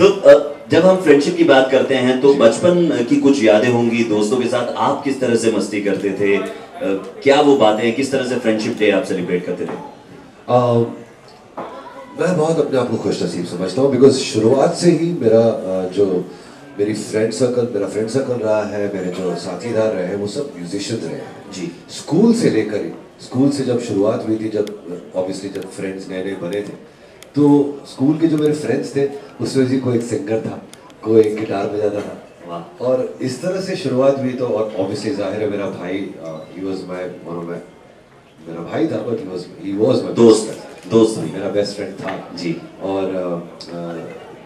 तो जब हम फ्रेंडशिप की बात करते हैं तो बचपन की कुछ यादें होंगी दोस्तों के साथ। आप किस तरह से मस्ती करते थे? क्या वो बातें किस तरह से फ्रेंडशिप डे आप सेलिब्रेट करते थे? आ, मैं बहुत अपने आप को खुश नसीब समझता हूँ बिकॉज़ शुरुआत से ही मेरा जो मेरी फ्रेंड सर्कल मेरा फ्रेंड सर्कल रहा है मेरे जो साथीदार रहे हैं वो सब म्यूजिशियन रहे हैं। जी। स्कूल से लेकर ही स्कूल से जब शुरुआत हुई थी जब ऑब्वियसली जब फ्रेंड्स नए नए बने थे तो स्कूल के जो मेरे फ्रेंड्स थे उसमें भी कोई एक सिंगर था कोई एक गिटार बजाता था। वाह। और इस तरह से शुरुआत हुई तो और ऑब्वियसली ज़ाहिर है मेरा भाई he was my one of my मेरा भाई था but he was he was my दोस्त दोस्त। मेरा बेस्ट फ्रेंड था। जी। और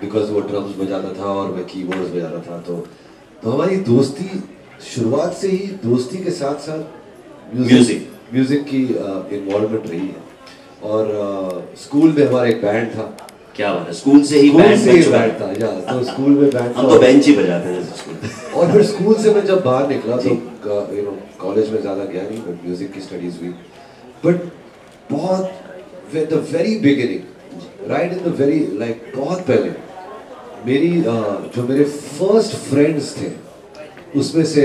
बिकॉज़ वो ड्रम्स बजाता था और मैं कीबोर्ड्स बजाता था तो तो हमारी दोस्ती शुरुआत से ही दोस्ती के साथ साथ म्यूज़िक म्यूज़िक की इन्वॉल्वमेंट रही है। और स्कूल में हमारा एक बैंड था। क्या बात है? स्कूल से ही बैंड से ही बैंड था या तो स्कूल में बैंड हम तो बेंच ही बजाते थे स्कूल और फिर स्कूल से मैं जब बाहर निकला तो यू नो कॉलेज में ज़्यादा गया नहीं बट म्यूज़िक की स्टडीज़ हुई। बट बहुत the very beginning right in the very like बहुत पहले मेरी जो मेरे फ़र्स्ट फ्रेंड्स थे उसमें से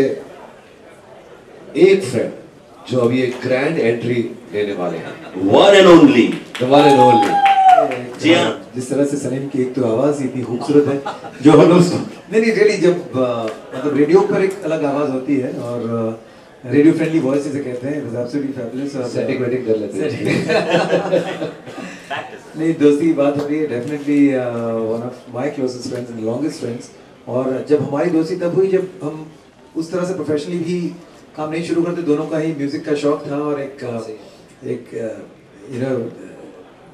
एक फ्रेंड जो अभी एक ग्रैंड एंट्री लेने वाले हैं। One and only the one and only जी हाँ। जिस तरह से सलीम की एक तो आवाज़ ही इतनी खूबसूरत है जो हम लोग नहीं नहीं रियली जब मतलब रेडियो पर एक अलग आवाज़ होती है और रेडियो फ्रेंडली वॉइस जिसे कहते हैं एब्सोल्युटली फैबुलस और सेटिंग वेटिंग कर लेते हैं। नहीं दोस्ती की बात हो रही है definitely one of my closest friends and longest friends और जब हमारी दोस्ती तब हुई जब हम उस तरह से प्रोफेशनली भी काम नहीं शुरू करते दोनों का ही म्यूज़िक का शौक था और एक एक you know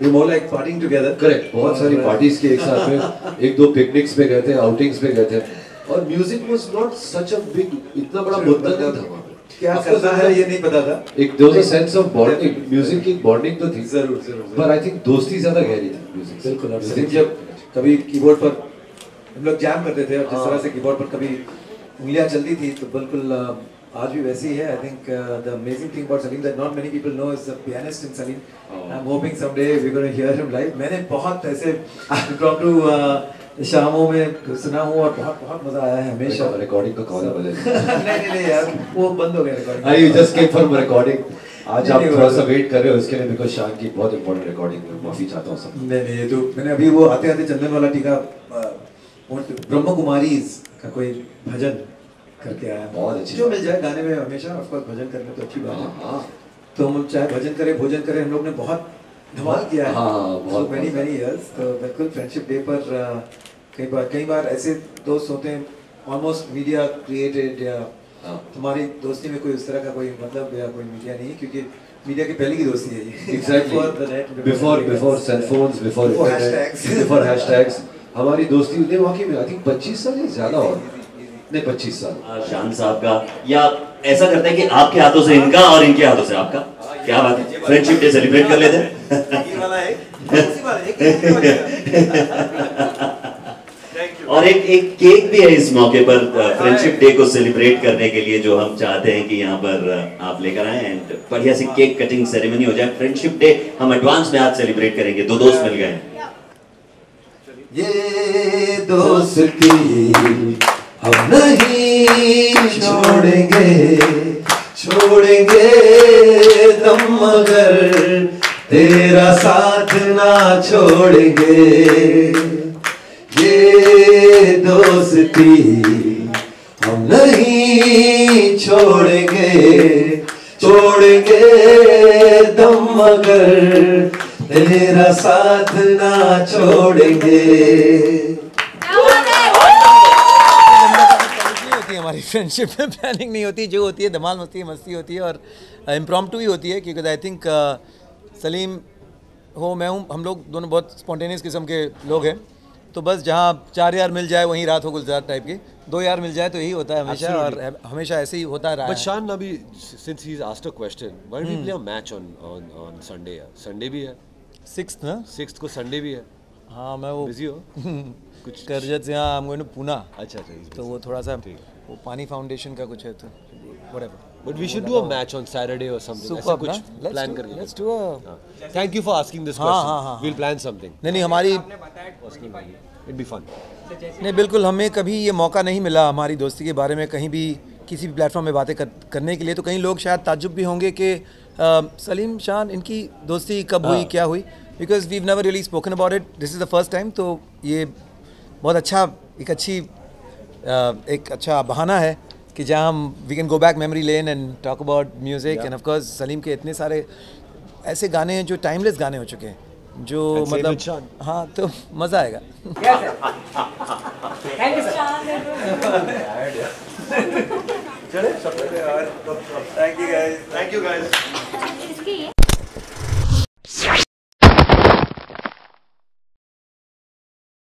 we more like partying together correct बहुत सारी पार्टीज़ की एक साथ में एक दो पिकनिक्स पे गए थे आउटिंग्स पे गए थे। और music was not such a big इतना बड़ा मुद्दा नहीं था क्या करना है ये नहीं पता था। एक ऑफ़ बॉन्डिंग म्यूज़िक की बॉन्डिंग तो थी। ज़रूर ज़रूर पर आई थिंक दोस्ती ज़्यादा गहरी थी म्यूज़िक बिल्कुल और जब कभी कीबोर्ड पर हम लोग जैम करते थे और जिस हाँ। तरह से कीबोर्ड पर कभी उंगलियाँ चलती थी तो बिल्कुल अ, आज भी वैसी है I think the amazing thing about Salim that not many people know is the pianist in Salim I am hoping someday we gonna hear him live मैंने बहुत ऐसे इम्प्रॉम्प्टू शामों में सुना हूँ और बहुत बहुत मज़ा आया है हमेशा। रिकॉर्डिंग का कॉल बोले? नहीं नहीं यार वो बंद हो गया recording I you just came from recording आज आप थोड़ा सा वेट कर रहे हो इसके लिए बिकॉज़ शान की बहुत इंपॉर्टेंट रिकॉर्डिंग है माफ़ी चाहता हूँ सब नहीं नहीं ये तो मैंने अभी वो आते आते चंदन वाला टीका ब्रह्म कुमारीज का कोई भजन करके आया बहुत अच्छी जो। मिल जाए गाने में हमेशा ऑफ़ कोर्स भजन करने तो अच्छी बात हाँ, है हाँ। तो हम चाहे भजन करें भोजन करें हम लोग ने बहुत धमाल किया है हाँ, हाँ, बहुत- मेनी मेनी इयर्स तो बिल्कुल फ्रेंडशिप डे पर कई बार कई बार ऐसे दोस्त होते हैं ऑलमोस्ट मीडिया क्रिएटेड या हाँ। हमारी दोस्ती में कोई उस तरह का कोई मतलब या कोई मीडिया नहीं है क्योंकि मीडिया की पहली की दोस्ती है ये phones, before Before internet, hashtags. before hashtags, हमारी दोस्ती वाकई में आई थिंक 25 साल या ज़्यादा और नहीं 25 साल? शान साहब का। या ऐसा करते हैं कि आपके हाथों से इनका और इनके हाथों से आपका? क्या बात है? फ्रेंडशिप डे सेलिब्रेट कर लेते हैं। है ही. और एक एक केक भी है इस मौके पर फ्रेंडशिप डे को सेलिब्रेट करने के लिए जो हम चाहते हैं कि यहाँ पर आप लेकर आए एंड बढ़िया सी केक कटिंग सेरेमनी हो जाए। फ्रेंडशिप डे हम एडवांस में आज सेलिब्रेट करेंगे। दो दोस्त मिल गए ये दोस्ती नहीं छोड़ेंगे छोड़ेंगे दम मगर, तेरा साथ ना छोड़ेंगे। ये दोस्ती हम नहीं छोड़ेंगे छोड़ेंगे दम मगर, तेरा साथ ना छोड़ेंगे नहीं होती है हमारी फ्रेंडशिप में प्लानिंग नहीं होती जो होती है धमाल मस्ती मस्ती होती है और इम्प्रॉम्प्टू ही होती है क्योंकि आई थिंक सलीम हो मैं हूँ हम लोग दोनों बहुत स्पॉन्टेनियस किस्म के लोग हैं तो बस जहाँ चार यार मिल जाए वहीं रात हो गुलजार टाइप की दो यार मिल जाए तो यही होता है हमेशा और हमेशा ऐसे ही होता रहा But है Shan, Nabi, since he's asked a question, why don't we play a match on on on Sunday? यार? Sunday भी है, सिक्स ना sixth को Sunday भी है. हाँ मैं वो बिज़ी हो? कुछ करजत से यहाँ हम पूना अच्छा अच्छा. तो वो थोड़ा सा वो पानी फाउंडेशन का कुछ है तो whatever But we should do a match on Saturday or something. ऐसा कुछ plan करके. let's do a- हाँ. Thank you for asking this हाँ, question. हाँ, हाँ, We'll plan something. नहीं नहीं हमारी It'd be fun. नहीं बिल्कुल हमें कभी ये मौका नहीं मिला हमारी दोस्ती के बारे में कहीं भी किसी भी प्लेटफॉर्म में बातें कर, करने के लिए तो कई लोग शायद ताजुब भी होंगे कि सलीम शान इनकी दोस्ती कब हुई क्या हुई because we never really spoken about it this is the first time तो ये बहुत अच्छा एक अच्छी अ, एक अच्छा बहाना है कि जहाँ हम we can go back memory lane and talk about music and of course Salim के इतने सारे ऐसे गाने हैं जो टाइमलेस गाने हो चुके हैं जो And मतलब हाँ तो मज़ा आएगा। Thank you sir thank you guys